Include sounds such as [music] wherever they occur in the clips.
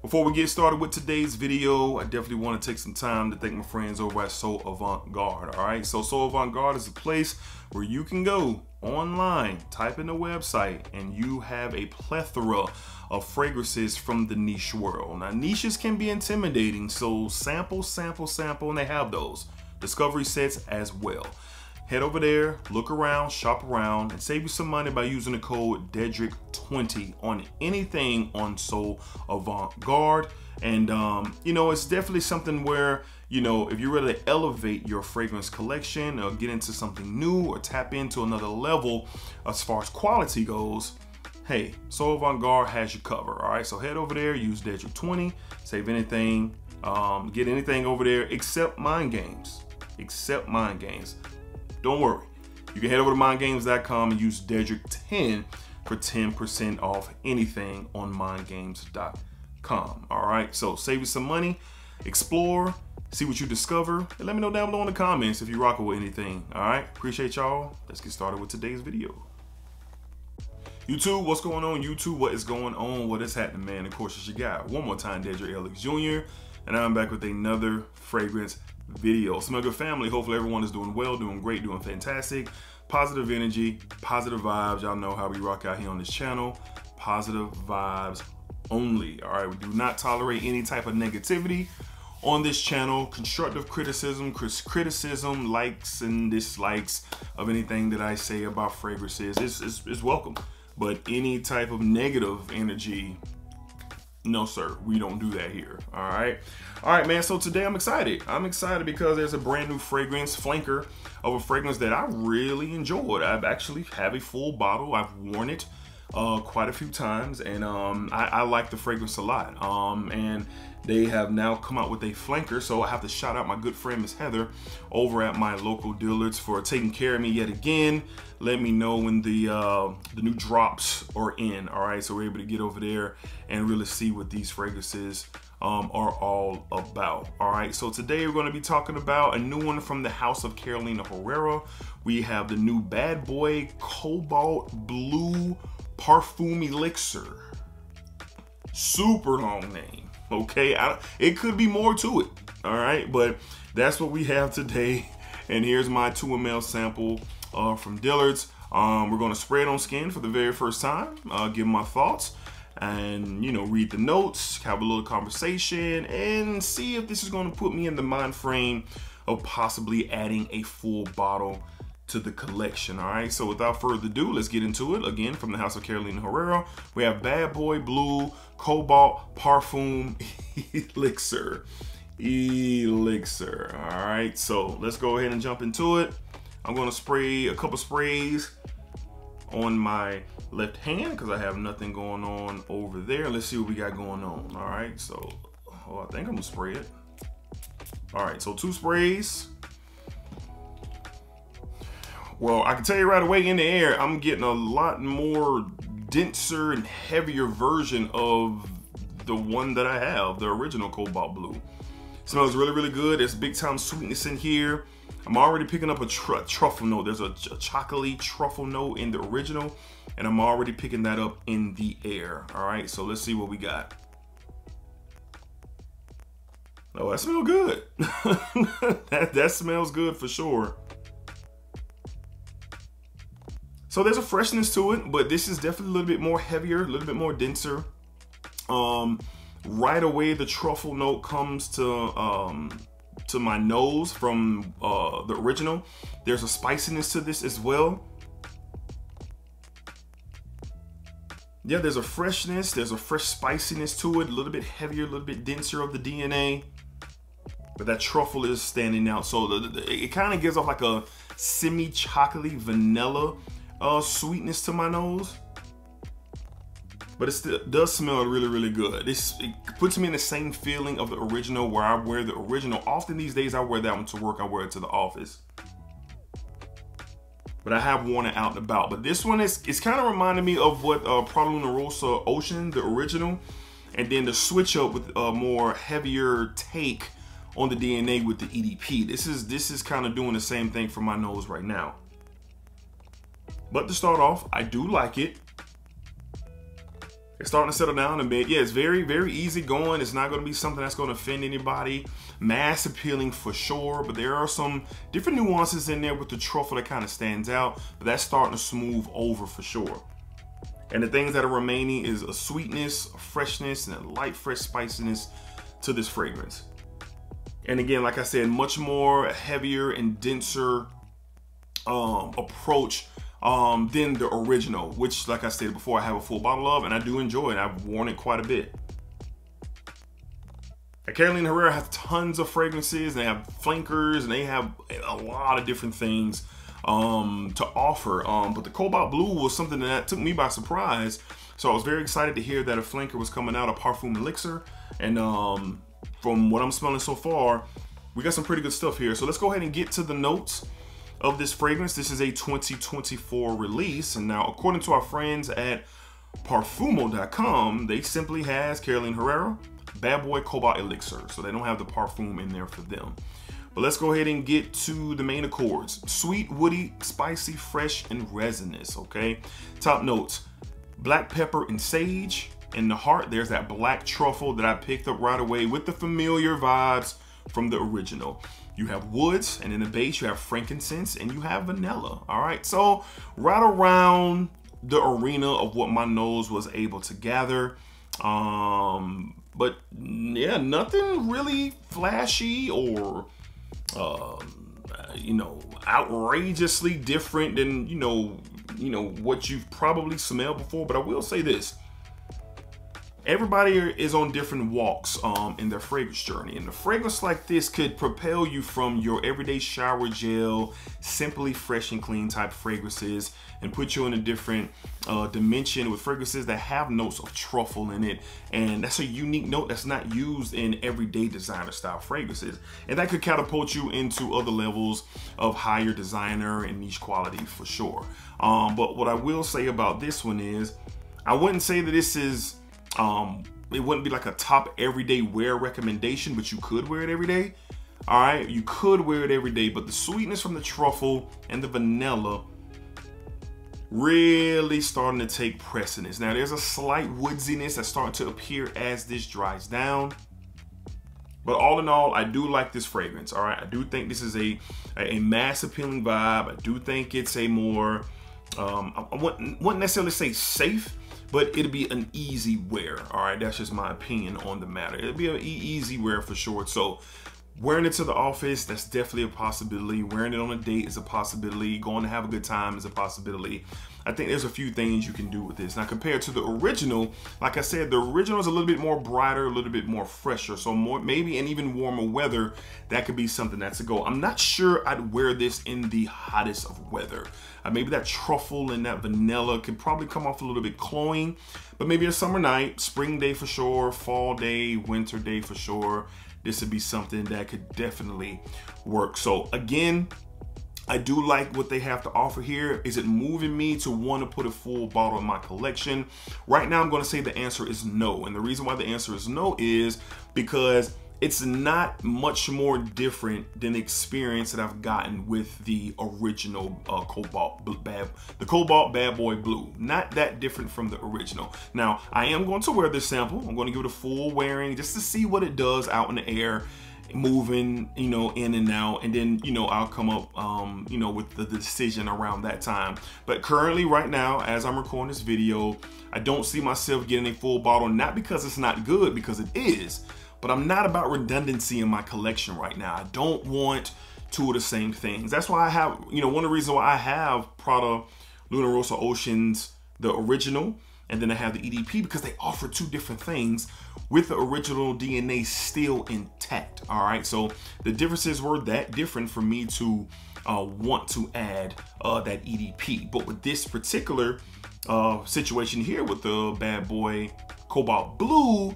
Before we get started with today's video, I definitely want to take some time to thank my friends over at So Avant Garde. All right, so So Avant Garde is a place where you can go online, type in the website, and you have a plethora of fragrances from the niche world. Now, niches can be intimidating, so sample, sample, sample, and they have those. Discovery sets as well. Head over there, look around, shop around, and save you some money by using the code DEDRICK20 on anything on So Avant Garde. And, um, you know, it's definitely something where, you know, if you're ready to elevate your fragrance collection or get into something new or tap into another level as far as quality goes, hey, So Avant Garde has you covered. All right, so head over there, use DEDRICK20, save anything, um, get anything over there except mind games. Except mind games. Don't worry. You can head over to mindgames.com and use Dedrick10 for 10% off anything on mindgames.com. All right, so save you some money, explore, see what you discover, and let me know down below in the comments if you rock with anything. All right, appreciate y'all. Let's get started with today's video. YouTube, what's going on? YouTube, what is going on? What is happening, man? Of course, it's your guy. One more time, Dedrick Hicks Jr., and I'm back with another fragrance video. Good family, hopefully everyone is doing well, doing great, doing fantastic. Positive energy, positive vibes. Y'all know how we rock out here on this channel. Positive vibes only. All right, we do not tolerate any type of negativity on this channel. Constructive criticism, criticism, likes and dislikes of anything that I say about fragrances is, is, is welcome. But any type of negative energy no, sir, we don't do that here. All right. All right, man. So today I'm excited. I'm excited because there's a brand new fragrance, flanker of a fragrance that I really enjoyed. I've actually have a full bottle. I've worn it uh, quite a few times, and um, I, I, like the fragrance a lot. Um, and they have now come out with a flanker, so I have to shout out my good friend Miss Heather over at my local Dillard's for taking care of me yet again. Let me know when the uh, the new drops are in. All right, so we're able to get over there and really see what these fragrances um, are all about. All right, so today we're going to be talking about a new one from the house of Carolina Herrera. We have the new Bad Boy Cobalt Blue Parfum Elixir. Super long name, okay? It could be more to it, all right? But that's what we have today. [laughs] And here's my 2 ml sample uh, from Dillard's. Um, we're gonna spray it on skin for the very first time, uh, give my thoughts, and you know, read the notes, have a little conversation, and see if this is gonna put me in the mind frame of possibly adding a full bottle to the collection. All right, so without further ado, let's get into it. Again, from the house of Carolina Herrera, we have Bad Boy Blue Cobalt Parfum [laughs] Elixir. Elixir. All right, so let's go ahead and jump into it. I'm gonna spray a couple sprays on my left hand because I have nothing going on over there. Let's see what we got going on. All right, so oh, I think I'm gonna spray it. All right, so two sprays. Well, I can tell you right away in the air, I'm getting a lot more denser and heavier version of the one that I have, the original Cobalt Blue. Smells really, really good. There's big time sweetness in here. I'm already picking up a tr truffle note. There's a, a chocolatey truffle note in the original, and I'm already picking that up in the air. All right, so let's see what we got. Oh, that smells good. [laughs] that, that smells good for sure. So there's a freshness to it, but this is definitely a little bit more heavier, a little bit more denser. Um, right away, the truffle note comes to um, to my nose from uh, the original. There's a spiciness to this as well. Yeah, there's a freshness, there's a fresh spiciness to it, a little bit heavier, a little bit denser of the DNA. But that truffle is standing out. So the, the, it kind of gives off like a semi-chocolatey vanilla uh, sweetness to my nose. But it still does smell really, really good. This it puts me in the same feeling of the original where I wear the original. Often these days I wear that one to work, I wear it to the office. But I have worn it out and about. But this one is it's kind of reminding me of what uh, Prada Luna Rossa Ocean, the original. And then the switch up with a more heavier take on the DNA with the EDP. This is this is kind of doing the same thing for my nose right now. But to start off, I do like it. It's starting to settle down a bit. Yeah, it's very, very easy going. It's not going to be something that's going to offend anybody. Mass appealing for sure, but there are some different nuances in there with the truffle that kind of stands out, but that's starting to smooth over for sure. And the things that are remaining is a sweetness, a freshness, and a light, fresh spiciness to this fragrance. And again, like I said, much more heavier and denser um, approach um, than the original, which, like I said before, I have a full bottle of, and I do enjoy it. I've worn it quite a bit. Carolina Herrera has tons of fragrances. They have flankers, and they have a lot of different things um, to offer. Um, but the Cobalt Blue was something that took me by surprise. So I was very excited to hear that a flanker was coming out, a Parfum Elixir. And um, from what I'm smelling so far, we got some pretty good stuff here. So let's go ahead and get to the notes of this fragrance. This is a 2024 release. And now, according to our friends at Parfumo.com, they simply has Carolina Herrera, Bad Boy Cobalt Elixir. So they don't have the Parfum in there for them. But let's go ahead and get to the main accords. Sweet, woody, spicy, fresh, and resinous, okay? Top notes, black pepper and sage. In the heart, there's that black truffle that I picked up right away with the familiar vibes from the original. You have woods, and in the base, you have frankincense, and you have vanilla, all right? So right around the arena of what my nose was able to gather. Um, but yeah, nothing really flashy or um, you know, outrageously different than you know, you know what you've probably smelled before. But I will say this: everybody is on different walks um, in their fragrance journey. And a fragrance like this could propel you from your everyday shower gel, simply fresh and clean type fragrances and put you in a different uh, dimension with fragrances that have notes of truffle in it. And that's a unique note that's not used in everyday designer style fragrances. And that could catapult you into other levels of higher designer and niche quality for sure. Um, but what I will say about this one is, I wouldn't say that this is um, it wouldn't be like a top everyday wear recommendation, but you could wear it every day. All right, you could wear it every day, but the sweetness from the truffle and the vanilla really starting to take precedence. Now there's a slight woodsiness that's starting to appear as this dries down. But all in all, I do like this fragrance. All right, I do think this is a a mass appealing vibe. I do think it's a more um, I wouldn't, wouldn't necessarily say safe, but it'll be an easy wear. All right, that's just my opinion on the matter. It'll be an easy wear for sure. So wearing it to the office, that's definitely a possibility. Wearing it on a date is a possibility. Going to have a good time is a possibility. I think there's a few things you can do with this. Now compared to the original, like I said, the original is a little bit more brighter, a little bit more fresher. So more maybe in even warmer weather, that could be something that's a go. I'm not sure I'd wear this in the hottest of weather. Uh, maybe that truffle and that vanilla could probably come off a little bit cloying, but maybe a summer night, spring day for sure, fall day, winter day for sure. This would be something that could definitely work. So again, I do like what they have to offer here. Is it moving me to want to put a full bottle in my collection? Right now, I'm going to say the answer is no. And the reason why the answer is no is because it's not much more different than the experience that I've gotten with the original uh, Cobalt Bad, the Cobalt Bad Boy Blue. Not that different from the original. Now, I am going to wear this sample. I'm going to give it a full wearing just to see what it does out in the air moving, you know, in and out, and then you know I'll come up, um, you know, with the decision around that time. But currently, right now, as I'm recording this video, I don't see myself getting a full bottle, not because it's not good, because it is, but I'm not about redundancy in my collection right now. I don't want two of the same things. That's why I have, you know, one of the reasons why I have Prada Luna Rossa Oceans, the original, and then I have the EDP because they offer two different things with the original DNA still intact. All right, so the differences were that different for me to uh, want to add uh, that EDP. But with this particular uh, situation here with the bad boy Cobalt Blue,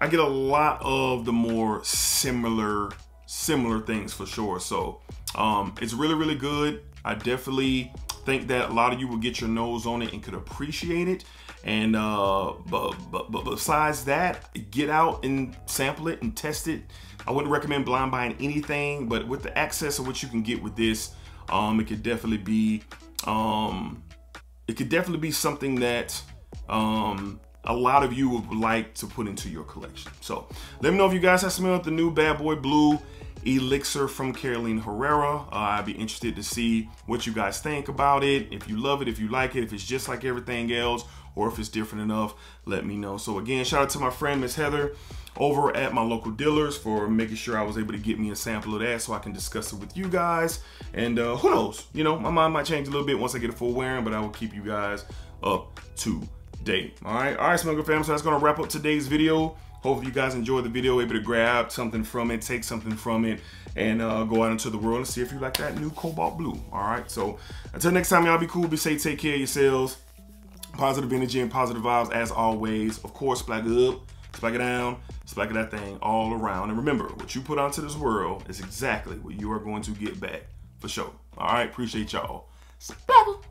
I get a lot of the more similar similar things for sure. So um, it's really, really good. I definitely think that a lot of you will get your nose on it and could appreciate it. And uh, but, but, but besides that, get out and sample it and test it. I wouldn't recommend blind buying anything, but with the access of what you can get with this, um, it could definitely be um, it could definitely be something that um, a lot of you would like to put into your collection. So let me know if you guys have smelled the new Bad Boy Blue Elixir from Caroline Herrera. Uh, I'd be interested to see what you guys think about it. If you love it, if you like it, if it's just like everything else, or if it's different enough, let me know. So again, shout out to my friend Miss Heather over at my local Dillard's for making sure I was able to get me a sample of that so I can discuss it with you guys. And uh, who knows, you know, my mind might change a little bit once I get a full wearing, but I will keep you guys up to date. All right, all right, Smell Good fam. So that's gonna wrap up today's video. Hopefully you guys enjoyed the video, able to grab something from it, take something from it, and uh, go out into the world and see if you like that new cobalt blue. All right, so until next time, y'all be cool, be safe, take care of yourselves. Positive energy and positive vibes as always. Of course, splack it up, splack it down, splack that thing all around. And remember, what you put onto this world is exactly what you are going to get back for sure. All right, appreciate y'all. Splackle.